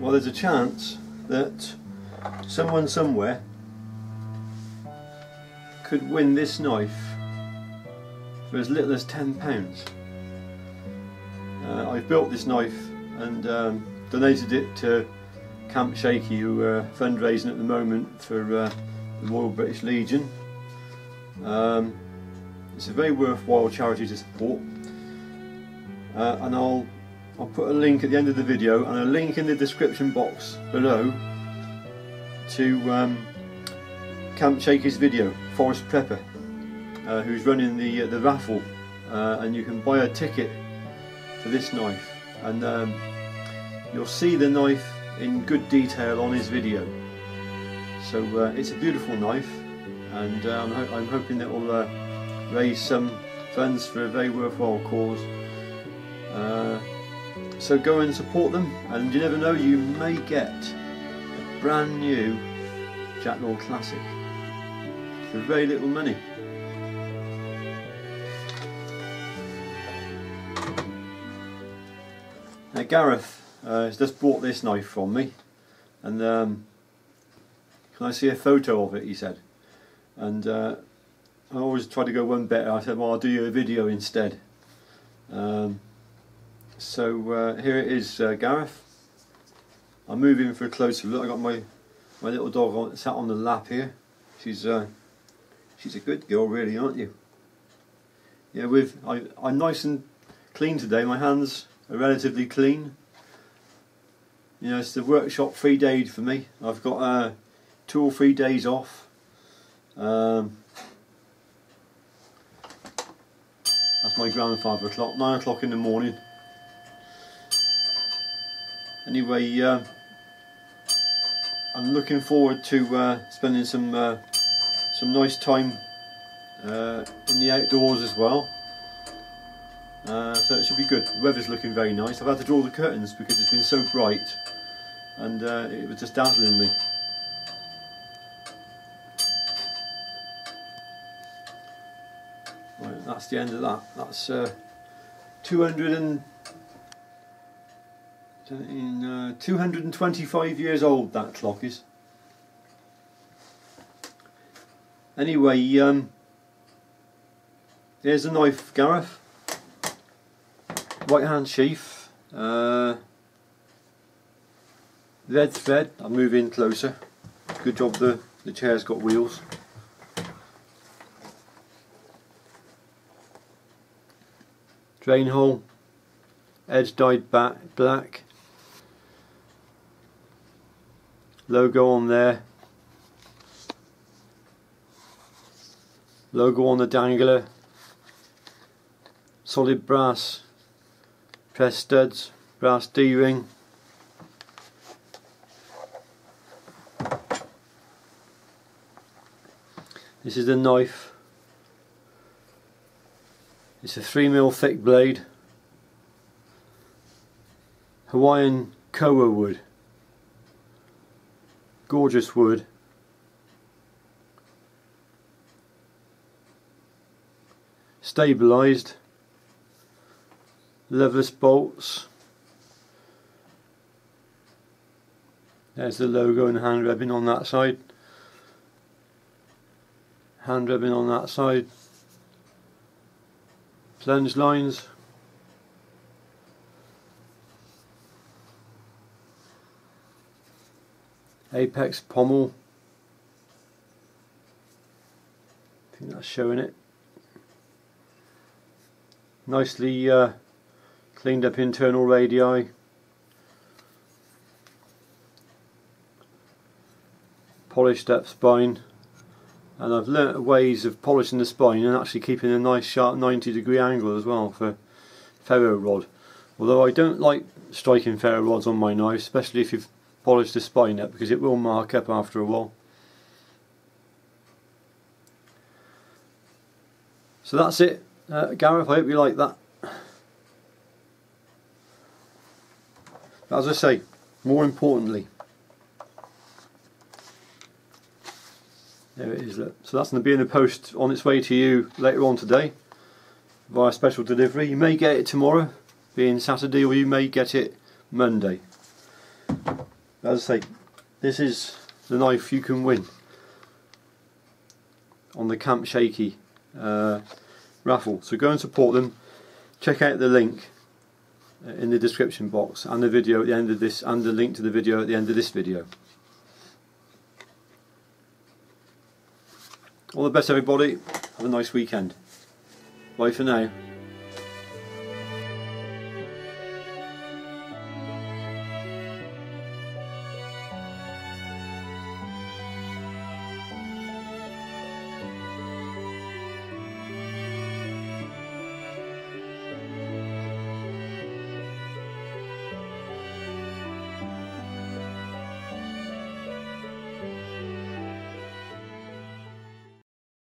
Well, there's a chance that someone somewhere could win this knife for as little as £10. Uh, I've built this knife and um, donated it to Camp Shaky who are fundraising at the moment for uh, the Royal British Legion. Um, it's a very worthwhile charity to support uh, and I'll I'll put a link at the end of the video and a link in the description box below to um, Camp Shaky's video, Forest Prepper, uh, who's running the uh, the raffle, uh, and you can buy a ticket for this knife, and um, you'll see the knife in good detail on his video. So uh, it's a beautiful knife, and uh, I'm, ho I'm, hoping it will uh, raise some funds for a very worthwhile cause. So go and support them and you never know you may get a brand new Jacklore Classic for very little money. Now Gareth uh, has just bought this knife from me and um, can I see a photo of it he said. And uh, I always try to go one better. I said well I'll do you a video instead. Um, so uh, here it is, uh, Gareth. I'm moving for a closer look. I got my my little dog on, sat on the lap here. She's uh, she's a good girl, really, aren't you? Yeah, with I I'm nice and clean today. My hands are relatively clean. You know, it's the workshop free day for me. I've got uh, two or three days off. Um, that's my grandfather clock. Nine o'clock in the morning anyway uh, I'm looking forward to uh, spending some uh, some nice time uh, in the outdoors as well. Uh, so it should be good. The weather's looking very nice. I've had to draw the curtains because it's been so bright and uh, it was just dazzling me. Right, that's the end of that. That's 200 and in uh, 225 years old that clock is. Anyway, um, there's a knife, Gareth. Right hand sheath. Uh, red thread. I'll move in closer. Good job the, the chair's got wheels. Drain hole. Edge dyed back black. Logo on there. Logo on the dangler. Solid brass. Press studs. Brass d-ring. This is the knife. It's a 3mm thick blade. Hawaiian koa wood gorgeous wood. Stabilized. Loveless bolts. There's the logo and hand webbing on that side. Hand webbing on that side. Plunge lines apex pommel. I think that's showing it. Nicely uh, cleaned up internal radii. Polished up spine. And I've learnt ways of polishing the spine and actually keeping a nice sharp 90 degree angle as well for ferro rod. Although I don't like striking ferro rods on my knife especially if you've polish the spine up because it will mark up after a while. So that's it, uh, Gareth. I hope you like that. As I say, more importantly, there it is. Look. So that's going to be in the post on its way to you later on today via special delivery. You may get it tomorrow, being Saturday, or you may get it Monday. As I say, this is the knife you can win on the Camp Shaky uh, raffle. So go and support them. Check out the link uh, in the description box and the video at the end of this and the link to the video at the end of this video. All the best everybody. Have a nice weekend. Bye for now.